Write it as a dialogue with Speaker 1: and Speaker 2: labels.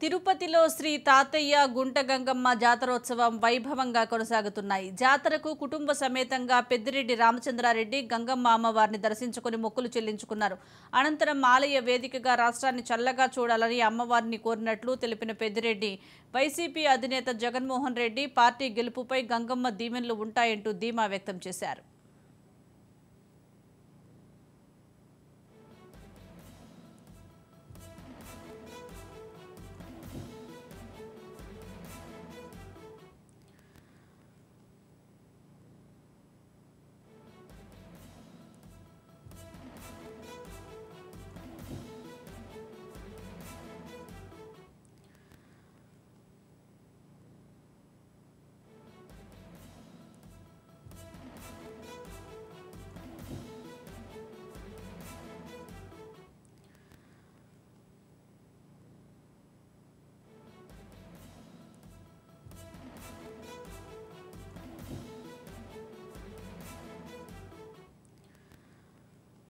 Speaker 1: తిరుపతిలో శ్రీ తాతయ్య గుంట గంగమ్మ జాతరోత్సవం వైభవంగా కొనసాగుతున్నాయి. జాతరకు కుటుంబ సమేతంగా పెద్దిరెడ్డి రామచంద్రారెడ్డి గంగమ్మ అమ్మవారిని దర్శించుకుని మొక్కులు చెల్లించుకున్నారు. అనంతరం ఆలయ వేదికగా రాష్ట్రాన్ని చల్లగా చూడాలని అమ్మవారిని కోరినట్లు తెలిపిన పెద్దిరెడ్డి వైసీపీ అధినేత జగన్మోహన్ రెడ్డి పార్టీ గెలుపుపై గంగమ్మ దీవెనలు ఉంటాయంటూ ధీమా వ్యక్తం చేశారు.